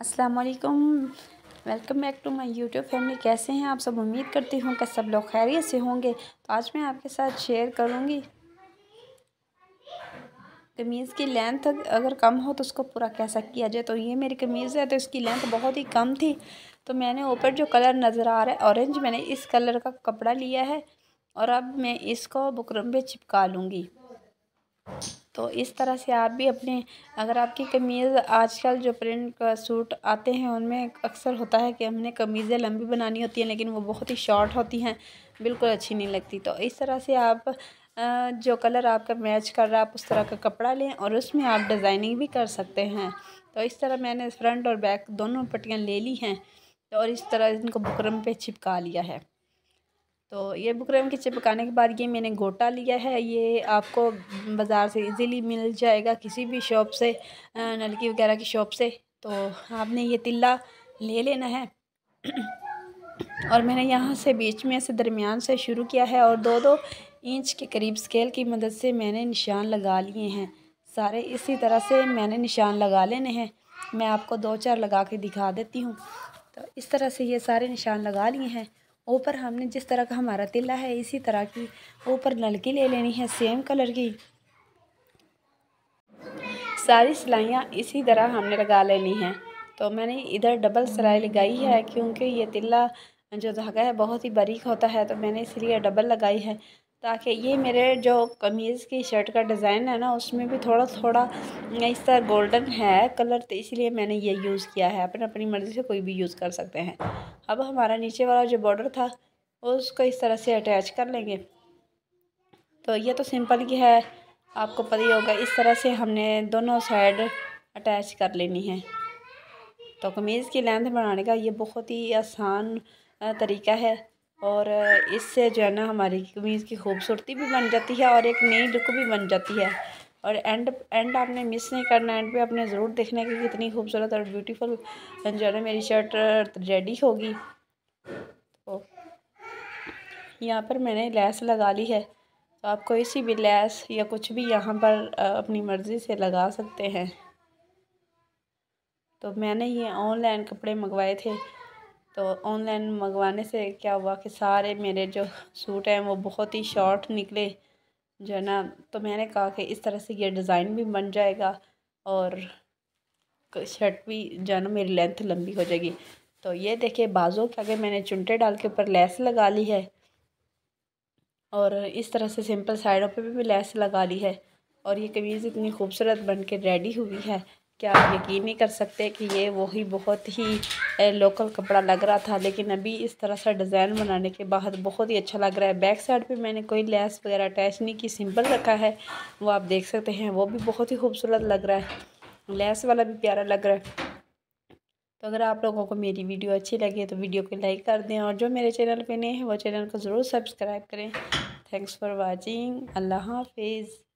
अस्सलाम वालेकुम। Back to my YouTube family कैसे हैं आप सब? उम्मीद करती हूँ कि सब लोग खैरियत से होंगे। तो आज मैं आपके साथ शेयर करूँगी। कमीज़ की लेंथ अगर कम हो तो उसको पूरा कैसा किया जाए? तो ये मेरी कमीज़ है तो इसकी लेंथ बहुत ही कम थी। तो मैंने ऊपर जो कलर नज़र आ रहा है ऑरेंज मैंने इस कलर का कपड़ा लिया है। और अब मैं इसको बुकरम पे चिपका लूँगी। तो इस तरह से आप भी अपने, अगर आपकी कमीज़ आजकल जो प्रिंट का सूट आते हैं, उनमें अक्सर होता है कि हमने कमीज़ें लंबी बनानी होती हैं, लेकिन वो बहुत ही शॉर्ट होती हैं, बिल्कुल अच्छी नहीं लगती। तो इस तरह से आप जो कलर आपका मैच कर रहा है, आप उस तरह का कपड़ा लें और उसमें आप डिज़ाइनिंग भी कर सकते हैं। तो इस तरह मैंने फ्रंट और बैक दोनों पट्टियाँ ले ली हैं और इस तरह इनको बुकरम पे चिपका लिया है। तो ये बुकरम के चिपकाने के बाद ये मैंने गोटा लिया है। ये आपको बाज़ार से इजीली मिल जाएगा किसी भी शॉप से नलकी वगैरह की शॉप से। तो आपने ये तिल्ला ले लेना है। और मैंने यहाँ से बीच में से दरमियान से शुरू किया है और दो दो इंच के करीब स्केल की मदद से मैंने निशान लगा लिए हैं। सारे इसी तरह से मैंने निशान लगा लेने हैं। मैं आपको दो चार लगा के दिखा देती हूँ। तो इस तरह से ये सारे निशान लगा लिए हैं। ऊपर हमने जिस तरह का हमारा तिल्ला है, इसी तरह की ऊपर नलकी ले लेनी है सेम कलर की। सारी सिलाइयाँ इसी तरह हमने लगा लेनी है। तो मैंने इधर डबल सिलाई लगाई है, क्योंकि ये तिल्ला जो धागा है, बहुत ही बारीक होता है तो मैंने इसलिए डबल लगाई है। ताकि ये मेरे जो कमीज़ की शर्ट का डिज़ाइन है ना, उसमें भी थोड़ा थोड़ा इस तरह गोल्डन है कलर तो इसलिए मैंने ये यूज़ किया है। अपन अपनी मर्ज़ी से कोई भी यूज़ कर सकते हैं। अब हमारा नीचे वाला जो बॉर्डर था, उसको इस तरह से अटैच कर लेंगे। तो ये तो सिंपल ही है, आपको पता ही होगा, इस तरह से हमने दोनों साइड अटैच कर लेनी है। तो कमीज़ की लेंथ बनाने का ये बहुत ही आसान तरीका है। और इससे जो है ना हमारी कमीज़ की खूबसूरती भी बन जाती है और एक नई लुक भी बन जाती है। और एंड एंड आपने मिस नहीं करना, एंड पे आपने ज़रूर देखना कि कितनी खूबसूरत और ब्यूटीफुल, जो है ना मेरी शर्ट रेडी होगी। तो यहाँ पर मैंने लैस लगा ली है। तो आप कोई सी भी लैस या कुछ भी यहाँ पर अपनी मर्ज़ी से लगा सकते हैं। तो मैंने ये ऑनलाइन कपड़े मंगवाए थे। तो ऑनलाइन मंगवाने से क्या हुआ कि सारे मेरे जो सूट हैं वो बहुत ही शॉर्ट निकले, जो है ना तो मैंने कहा कि इस तरह से ये डिज़ाइन भी बन जाएगा और शर्ट भी जो है ना, मेरी लेंथ लंबी हो जाएगी। तो ये देखिए, बाजू के आगे मैंने चुनटे डाल के ऊपर लेस लगा ली है और इस तरह से सिंपल साइडों पे भी लेस लगा ली है और ये कमीज़ इतनी खूबसूरत बन के रेडी हुई है। क्या आप यकीन नहीं कर सकते कि ये वही बहुत ही लोकल कपड़ा लग रहा था। लेकिन अभी इस तरह से डिज़ाइन बनाने के बाद बहुत ही अच्छा लग रहा है। बैक साइड पे मैंने कोई लेस वगैरह अटैच नहीं की सिंपल रखा है। वो आप देख सकते हैं, वो भी बहुत ही खूबसूरत लग रहा है। लेस वाला भी प्यारा लग रहा है। तो अगर आप लोगों को मेरी वीडियो अच्छी लगे तो वीडियो को लाइक कर दें और जो मेरे चैनल पे नए हैं, वो चैनल को ज़रूर सब्सक्राइब करें। थैंक्स फॉर वॉचिंग अल्लाह हाफिज़।